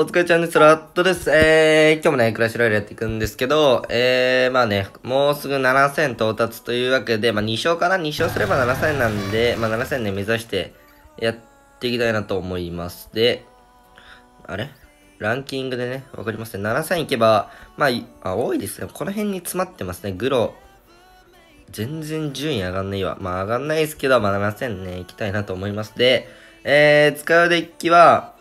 お疲れちゃんです。ラットです。えー、今日もね、クラッシュロイヤルやっていくんですけど、えー、まあね、もうすぐ7000到達というわけで、まあ2勝かな ?2 勝すれば7000なんで、まあ7000ね、目指してやっていきたいなと思います。で、あれ？ランキングでね、わかりますね。7000いけば、まあ、あ、多いですね。この辺に詰まってますね。グロ。全然順位上がんないわ。まあ上がんないですけど、まあ7000ね、行きたいなと思います。で、えー、使うデッキは、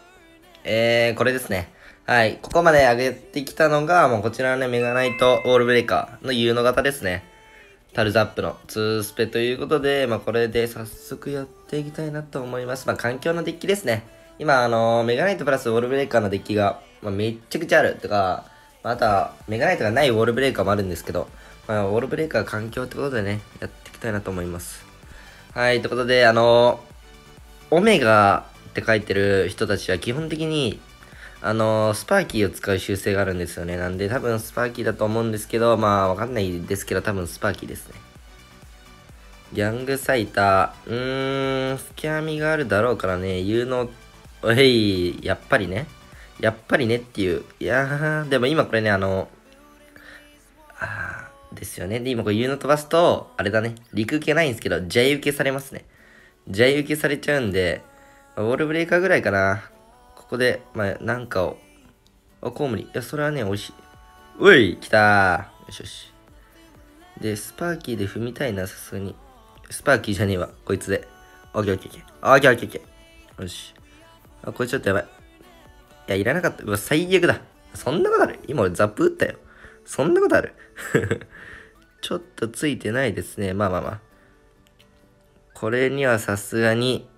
えー、これですね。はい。ここまで上げてきたのが、もうこちらのね、メガナイトウォールブレイカーの U の型ですね。タルザップの2スペということで、まあこれで早速やっていきたいなと思います。まあ環境のデッキですね。今、あのーメガナイトプラスウォールブレイカーのデッキが、まあ、めっちゃくちゃある。とか、まあ、あとは、メガナイトがないウォールブレイカーもあるんですけど、まあ、ウォールブレイカー環境ってことでね、やっていきたいなと思います。はい、ということで、あのーオメガって書いてる人たちは基本的に、あのースパーキーを使う習性があるんですよね。なんで多分スパーキーだと思うんですけど、まあわかんないですけど多分スパーキーですね。ギャングサイター、うーん、スキャミがあるだろうからね、言うの、おい、やっぱりね。やっぱりねっていう。いやー、でも今これね、あの、あーですよね。で、今これ言うの飛ばすと、あれだね、陸受けないんですけど、ジャイ受けされますね。ジャイ受けされちゃうんで、ウォールブレイカーぐらいかな。ここで、まあ、なんかを。あ、コウモリ。いや、それはね、美味しい。うい来たー。よしよし。で、スパーキーで踏みたいな、さすがに。スパーキーじゃねえわ。こいつで。オッケーオッケーオッケー。オッケーオッケーオッケー。よし。あ、これちょっとやばい。いや、いらなかった。うわ、最悪だ。そんなことある？今俺ザップ打ったよ。そんなことある？ちょっとついてないですね。まあまあまあ。これにはさすがに、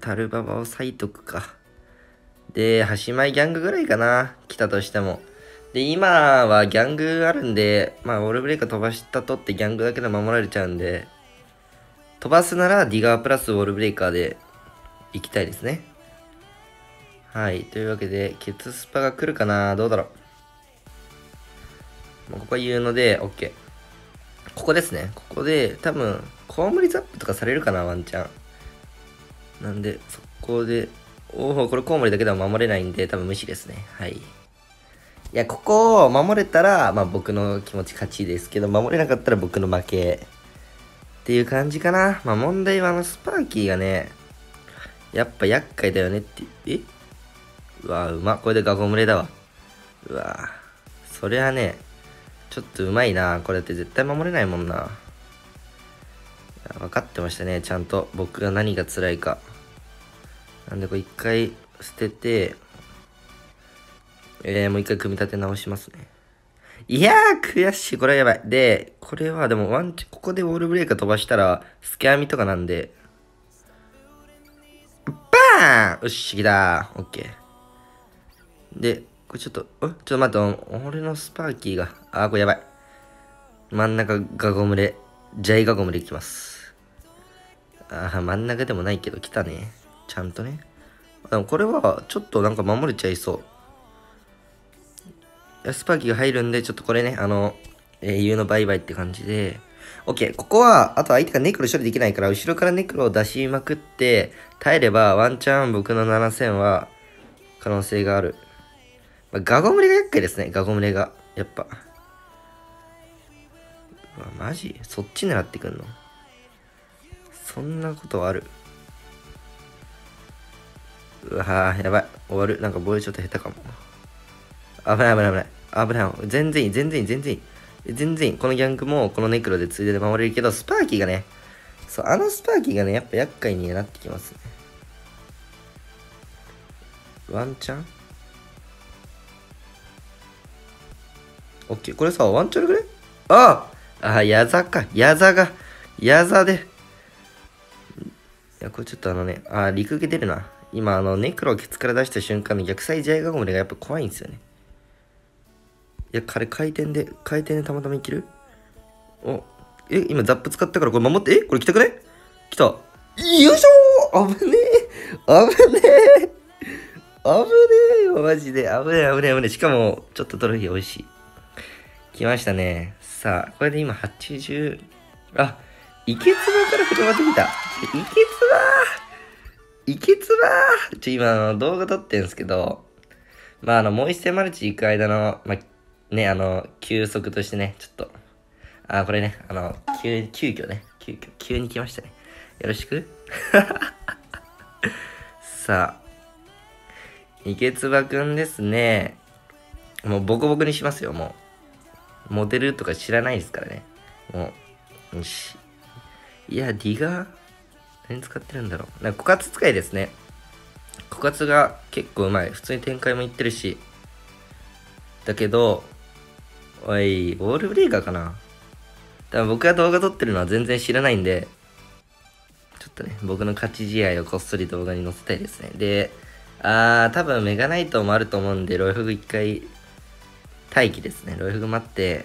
タルババを割いとくか。で、端前ギャングぐらいかな。来たとしても。で、今はギャングあるんで、まあ、ウォールブレイカー飛ばしたとってギャングだけで守られちゃうんで、飛ばすならディガープラスウォールブレイカーで行きたいですね。はい。というわけで、ケツスパが来るかなどうだろう。もうここは言うので、OK。ここですね。ここで、多分、コウモリザップとかされるかなワンチャン。なんで、そこで、おお、これコウモリだけでは守れないんで、多分無視ですね。はい。いや、ここを守れたら、まあ僕の気持ち勝ちですけど、守れなかったら僕の負け。っていう感じかな。まあ問題はあのスパーキーがね、やっぱ厄介だよねって。え？うわうま。これでガゴムレだわ。うわそりゃね、ちょっとうまいな。これって絶対守れないもんな。分かってましたね。ちゃんと僕が何が辛いか。なんでこれ一回捨てて、えー、もう一回組み立て直しますね。いやー、悔しい。これはやばい。で、これはでもワンチ、ここでウォールブレイカー飛ばしたら、スキャミとかなんで、バーンよし、来たオッケー。で、これちょっと、ちょっと待って、俺のスパーキーが、あー、これやばい。真ん中ガゴムレ、ジャイガゴムレいきます。あー、真ん中でもないけど、来たね。ちゃんとね。でもこれは、ちょっとなんか守れちゃいそう。スパーキーが入るんで、ちょっとこれね、あの、えー、言うのバイバイって感じで、OK。ここは、あと相手がネクロ処理できないから、後ろからネクロを出しまくって、耐えれば、ワンチャン僕の7000は、可能性がある。まあ、ガゴムレが厄介ですね、ガゴムレが。やっぱ。うわ、マジ？そっち狙ってくんの？そんなことある？うわーやばい。終わる。なんか防衛ちょっと下手かも。危ない危ない危ない。危ない。全然いい、全然いい、全然いい。全然いい。このギャングもこのネクロでついでで守れるけど、スパーキーがね、そう、あのスパーキーがね、やっぱ厄介になってきますね。ワンチャン？オッケー。これさ、ワンチャンくれ？あああ、ヤザか。ヤザが。ヤザで。いや、これちょっとあのね、あ、陸受けてるな。今、あの、ネクロをケツから出した瞬間の逆サイジャイガゴムレがやっぱ怖いんですよね。いや、彼回転で、回転でたまたまいける？お、え、今ザップ使ったからこれ守って、えこれ来たくね来た。よいしょー危ねえ危ねえ危ねえよ、マジで。危ねえ危ねえ危ねえ。しかも、ちょっとトロフィー美味しい。来ましたね。さあ、これで今80、あ、イケツバから始まってきた。イケツバイケツバちょ、今あの動画撮ってるんですけど、まあ、あの、もう一戦マルチ行く間の、まあ、ね、あの、休息としてね、ちょっと、あ、これね、あの、急、急遽ね、急遽、急に来ましたね。よろしく？さあ、池つばくんですね。もうボコボコにしますよ、もう。モデルとか知らないですからね。もう、よし。いや、ディガー？何使ってるんだろう。なんか、枯渇使いですね。枯渇が結構うまい。普通に展開もいってるし。だけど、おい、ボールブレーカーかな多分僕が動画撮ってるのは全然知らないんで、ちょっとね、僕の勝ち試合をこっそり動画に載せたいですね。で、あー、多分メガナイトもあると思うんで、ロイフグ一回待機ですね。ロイフグ待って、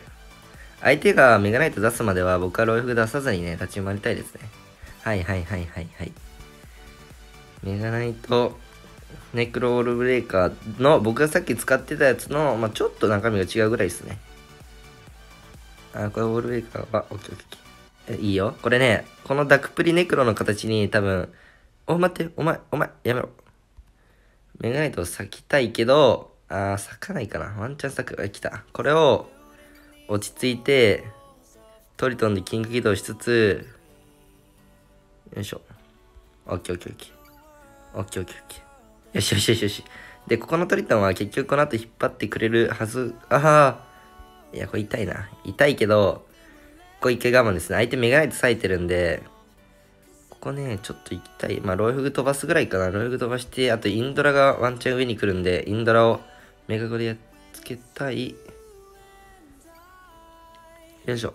相手がメガナイト出すまでは僕はロイフグ出さずにね、立ち回りたいですね。はいはいはいはいはい。メガナイト、ネクロールブレーカーの僕がさっき使ってたやつの、まあ、ちょっと中身が違うぐらいですね。あ、これオールブレーカーは、オッケーオッケー。いいよ。これね、このダクプリネクロの形に多分、お、待って、お前、お前、やめろ。メガナイトを咲きたいけど、あー、咲かないかな。ワンチャン咲く。あ、来た。これを、落ち着いて、トリトンでキング起動しつつ、よいしょ。オッケーオッケーオッケー。オッケーオッケーオッケー。よしよしよしよし。で、ここのトリトンは結局この後引っ張ってくれるはず。ああ。いや、これ痛いな。痛いけど、ここ一回我慢ですね。相手メガナイト咲いてるんで、ここね、ちょっと行きたい。まあ、ロイフグ飛ばすぐらいかな。ロイフグ飛ばして、あとインドラがワンチャン上に来るんで、インドラをメガゴでやっつけたい。よいしょ。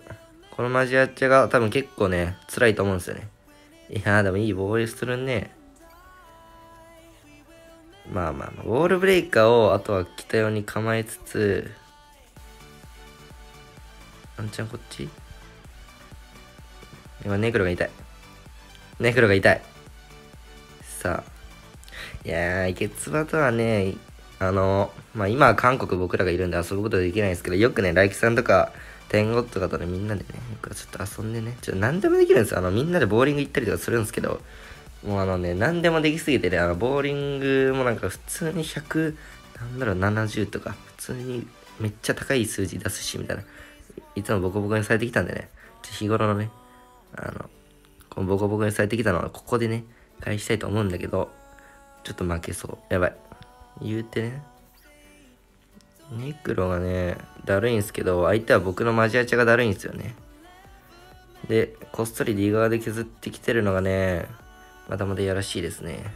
このマジアッチャが多分結構ね、辛いと思うんですよね。いやー、でもいいボールするね。まあまあまあ、ウォールブレイカーをあとは来たように構えつつ、ワンチャンこっち？今、ネクロが痛い。ネクロが痛い。さあ。いやー、月場とはね、あの、まあ、今は韓国僕らがいるんで遊ぶことはできないんですけど、よくね、ライキさんとか、天狗とかとね、みんなでね、ちょっと遊んでね、ちょっと何でもできるんですよ。あの、みんなでボーリング行ったりとかするんですけど、もうあのね、何でもできすぎてね、あの、ボーリングもなんか普通に100、なんだろう、70とか、普通にめっちゃ高い数字出すし、みたいな。いつもボコボコにされてきたんでね、日頃のね、あの、このボコボコにされてきたのはここでね、返したいと思うんだけど、ちょっと負けそう。やばい。言うてね。ネクロがね、だるいんすけど、相手は僕のマジアチャがだるいんすよね。で、こっそりリ側で削ってきてるのがね、まだまだやらしいですね。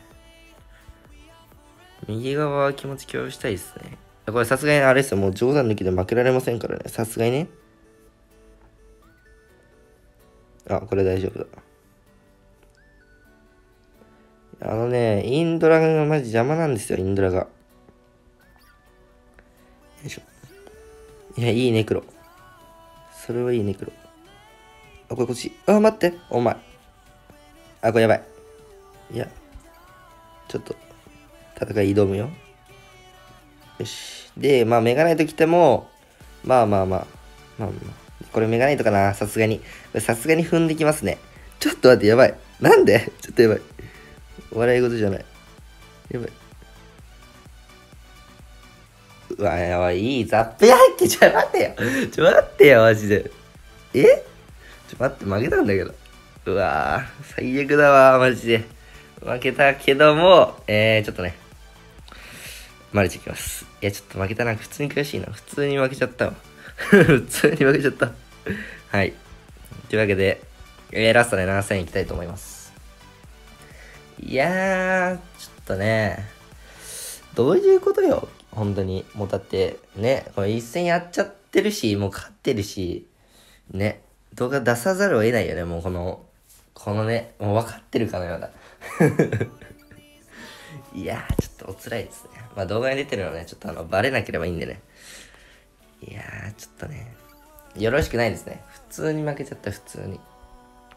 右側は気持ち共有したいですね。これさすがにあれですよ、もう冗談抜きで負けられませんからね。さすがにね。あ、これ大丈夫だ。あのね、インドラがマジ邪魔なんですよ、インドラが。よいしょ。いや、いいネクロ。それはいいネクロ。あ、これこっち。あ、待って。お前。あ、これやばい。いや。ちょっと、戦い挑むよ。よし。で、まあ、メガナイト来ても、まあまあまあ。まあまあ。これメガナイトかなさすがに。さすがに踏んできますね。ちょっと待って、やばい。なんで？ちょっとやばい。笑い事じゃない。やばい。うわ、やばい、いい、ザップやっけちょ、待ってよ。ちょ、待ってよ、マジで。え？ちょ、待って、負けたんだけど。うわぁ最悪だわ、マジで。負けたけども、えー、ちょっとね。マルチいきます。いや、ちょっと負けたな。普通に悔しいな。普通に負けちゃったわ。普通に負けちゃった。はい。というわけで、えー、ラストで7000いきたいと思います。いやー、ちょっとね、どういうことよ。本当に。もうだって、ね、これ一戦やっちゃってるし、もう勝ってるし、ね、動画出さざるを得ないよね、もうこの、このね、もう分かってるかのような。いやー、ちょっとお辛いですね。まあ動画に出てるのはね、ちょっとあの、バレなければいいんでね。いやー、ちょっとね、よろしくないですね。普通に負けちゃった、普通に。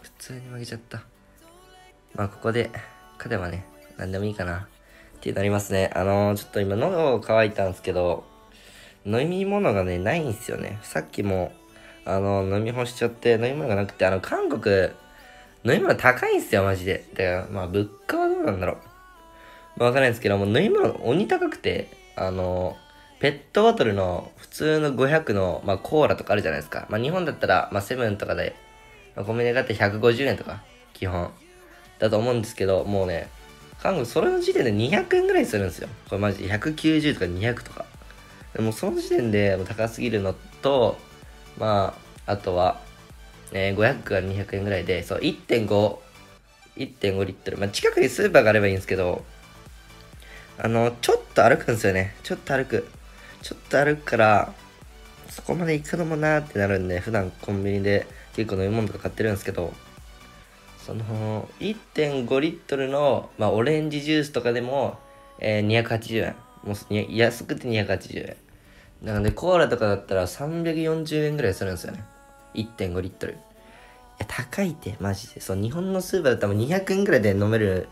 普通に負けちゃった。まあここで、勝てばね、何でもいいかな。ってなりますね。あのー、ちょっと今喉乾いたんですけど、飲み物がね、ないんですよね。さっきも、あのー、飲み干しちゃって飲み物がなくて、あの、韓国、飲み物高いんすよ、マジで。だから、まあ、物価はどうなんだろう。わかんないんですけど、もう飲み物鬼高くて、あの、ペットボトルの普通の500の、まあ、コーラとかあるじゃないですか。まあ、日本だったら、まあ、セブンとかで、まあ、コンビニで買って150円とか、基本。だと思うんですけど、もうね、韓国それの時点で200円ぐらいするんですよ。これマジで190とか200とか。でもその時点で高すぎるのと、まあ、あとは、えー、500から200円ぐらいで、そう、1.5、1.5リットル。まあ、近くにスーパーがあればいいんですけど、あの、ちょっと歩くんですよね。ちょっと歩く。ちょっと歩くから、そこまで行くのもなーってなるんで、普段コンビニで結構飲み物とか買ってるんですけど、その、1.5リットルの、まあ、オレンジジュースとかでも、えー、280円。もう安くて280円。なので、コーラとかだったら340円ぐらいするんですよね。1.5リットル。いや、高いって、マジで。そう、日本のスーパーだったら200円ぐらいで飲める。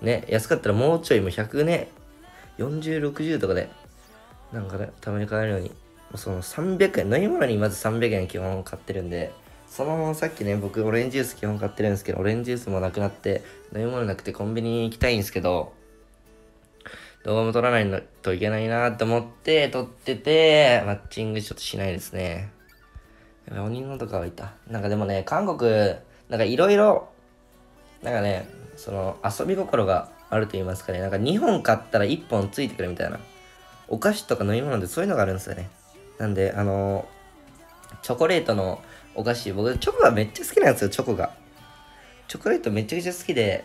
ね、安かったらもうちょい、もう100ね、40、60とかで、なんかね、たまに買えるように。その300円、飲み物にまず300円基本買ってるんで、そのままさっきね、僕オレンジジュース基本買ってるんですけど、オレンジジュースもなくなって、飲み物なくてコンビニに行きたいんですけど、動画も撮らないといけないなと思って撮ってて、マッチングちょっとしないですね。鬼のとかはいた。なんかでもね、韓国、なんかいろいろ、なんかね、その遊び心があると言いますかね、なんか2本買ったら1本ついてくるみたいな。お菓子とか飲み物でそういうのがあるんですよね。なんで、あのチョコレートのお菓子、僕、チョコがめっちゃ好きなんですよ、チョコが。チョコレートめちゃくちゃ好きで、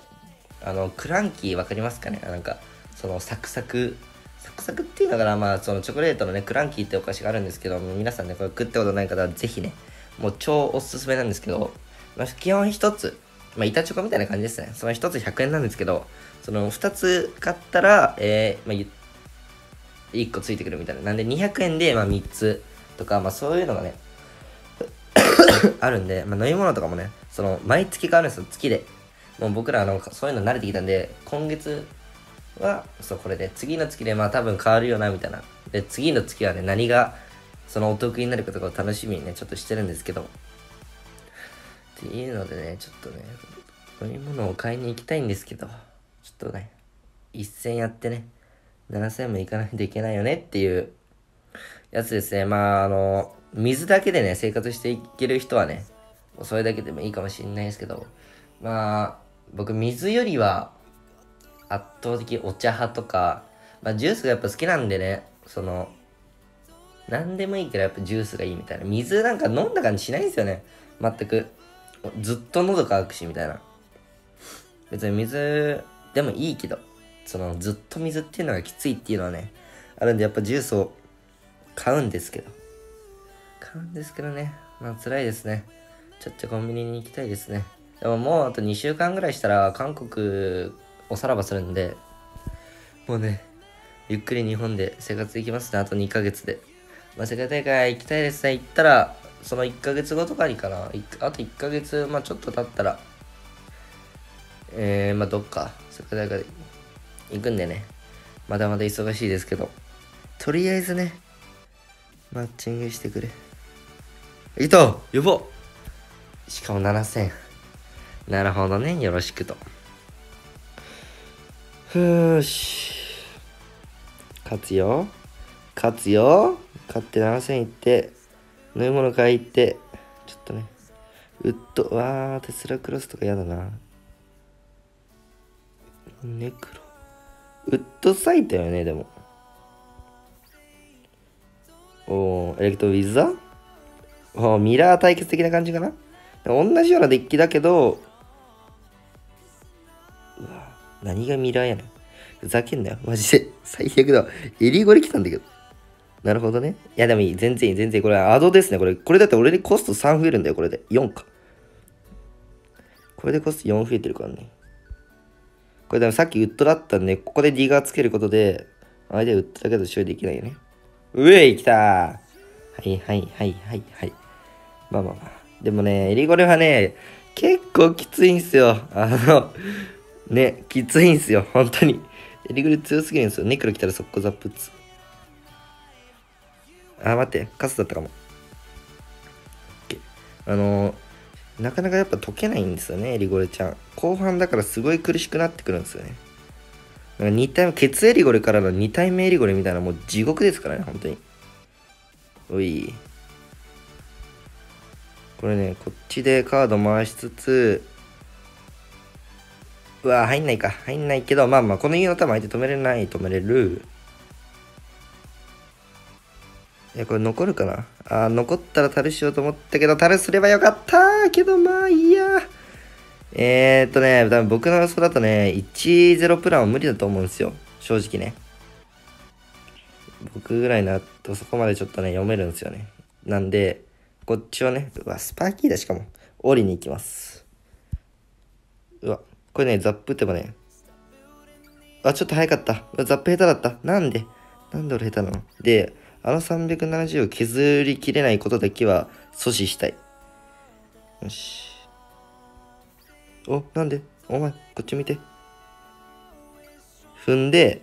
あの、クランキーわかりますかね？なんか、そのサクサク、サクサクっていうのかな、まあ、そのチョコレートのね、クランキーってお菓子があるんですけど、皆さんね、これ食ったことない方はぜひね、もう超おすすめなんですけど、まあ、基本一つ、まあ、板チョコみたいな感じですね。その一つ100円なんですけど、その二つ買ったら、えー、まあ、1個ついてくるみたいな。なんで200円で、まあ、3つとか、まあ、そういうのがね、あるんで、まあ、飲み物とかもね、その、毎月変わるんですよ、月で。もう僕ら、あの、そういうの慣れてきたんで、今月は、そう、これで、次の月で、まあ、多分変わるよな、みたいな。で、次の月はね、何が、そのお得になるかとかを楽しみにね、ちょっとしてるんですけど。っていうのでね、ちょっとね、飲み物を買いに行きたいんですけど、ちょっとね、一戦やってね、7000もいかないといけないよねっていうやつですね。まあ、あの、水だけでね、生活していける人はね、それだけでもいいかもしれないですけど、まあ、僕、水よりは、圧倒的お茶派とか、まあ、ジュースがやっぱ好きなんでね、その、何でもいいけどやっぱジュースがいいみたいな。水なんか飲んだ感じしないんですよね。全く。ずっと喉乾くし、みたいな。別に水でもいいけど、そのずっと水っていうのがきついっていうのはね、あるんでやっぱジュースを買うんですけど。買うんですけどね。まあ辛いですね。ちょっとコンビニに行きたいですね。でももうあと2週間ぐらいしたら韓国おさらばするんで、もうね、ゆっくり日本で生活できますね。あと2ヶ月で。まあ世界大会行きたいですね。行ったら、その1ヶ月後とかにかな。あと1ヶ月、まあちょっと経ったら、えー、まあどっか世界大会行くんでね、まだまだ忙しいですけど、とりあえずね、マッチングしてくれ。いた呼ぼうしかも7000。なるほどね、よろしくと。ふーし。勝つよ。勝つよ。勝って7000いって、飲み物買い行って、ちょっとね、ウッド、わー、テスラクロスとか嫌だな。ネクロ。ウッドサイトよね、でも。おエレクトウィザおミラー対決的な感じかな？同じようなデッキだけど、うわ、何がミラーやねん。ふざけんなよ。マジで。最悪だ。エリゴレ来たんだけど。なるほどね。いや、でもいい。全然いい。全然いい。これアドですね。これ、これだって俺にコスト3増えるんだよ。これで。4か。これでコスト4増えてるからね。これでもさっきウッドだったんで、ここでディガーつけることで、相手ウッドだけど処理できないよね。うえい来たはいはいはいはいはい。まあまあまあ。でもね、エリゴレはね、結構きついんすよ。あの、ね、きついんすよ。本当に。エリゴレ強すぎるんですよ。ネクロ来たら速攻ザップ打つ。あ、待って。カスだったかも。あのなかなかやっぱ解けないんですよね、エリゴレちゃん。後半だからすごい苦しくなってくるんですよね。なんか2体目、ケツエリゴレからの2体目エリゴレみたいなもう地獄ですからね、本当に。おい。これね、こっちでカード回しつつ、うわ入んないか。入んないけど、まあまあ、この家の球相手止めれない、止めれる。いや、これ残るかな？あ、残ったらタルしようと思ったけど、タルすればよかったけど、まあいいや。えー、っとね、多分僕の予想だとね、1-0プランは無理だと思うんですよ。正直ね。僕ぐらいになるとそこまでちょっとね、読めるんですよね。なんで、こっちはね、うわ、スパーキーだしかも。折りに行きます。うわ、これね、ザップってばね。あ、ちょっと早かった。ザップ下手だった。なんで？なんで俺下手なの？で、あの370を削りきれないことだけは阻止したい。よし。お、なんで？お前、こっち見て。踏んで、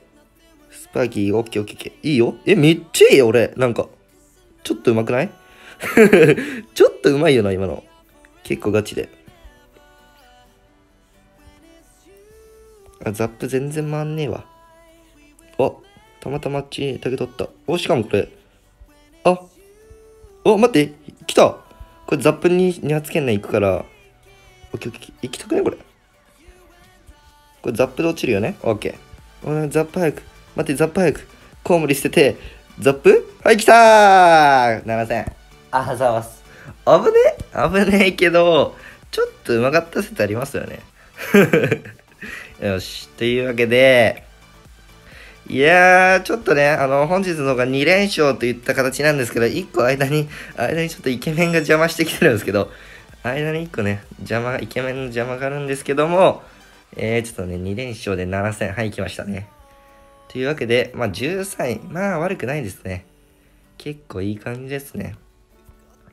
スパー、オッケーオッケーオッケー。いいよ。え、めっちゃいいよ、俺。なんか、ちょっと上手くない？ちょっと上手いよな、今の。結構ガチで。あ、ザップ全然回んねえわ。あ、たまたまあっちだけ取った。お、しかもこれ。あ、お、待って、来た。これザップに2発圏内行くから、オッケーオッケー。行きたくねこれ。これザップで落ちるよね？オッケー。おいザップ早く。待って、ザップ早く。コウモリ捨てて、ザップ？はい、来たー !7000。あざます。危ね？え危ねえけど、ちょっとうまかった説ありますよね。よし。というわけで、いやー、ちょっとね、あの、本日のが2連勝といった形なんですけど、1個間に、間にちょっとイケメンが邪魔してきてるんですけど、間に1個ね、邪魔、イケメンの邪魔があるんですけども、えー、ちょっとね、2連勝で7戦、はい、来ましたね。というわけで、まあ、13位、まあ、悪くないですね。結構いい感じですね。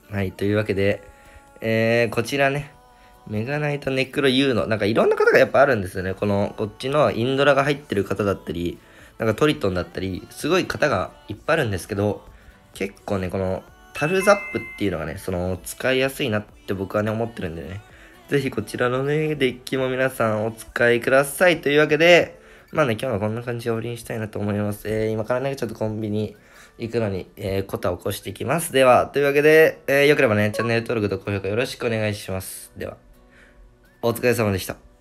はい、というわけで、えー、こちらね、メガナイトネクロ U の、なんかいろんな方がやっぱあるんですよね。この、こっちのインドラが入ってる方だったり、なんかトリトンだったり、すごい方がいっぱいあるんですけど、結構ね、このタルザップっていうのがね、その使いやすいなって僕はね、思ってるんでね。ぜひこちらのね、デッキも皆さんお使いください。というわけで、まあね、今日はこんな感じで終わりにしたいなと思います。えー、今からね、ちょっとコンビニ行くのに、えー、コタを起こしていきます。では、というわけで、えー、よければね、チャンネル登録と高評価よろしくお願いします。では、お疲れ様でした。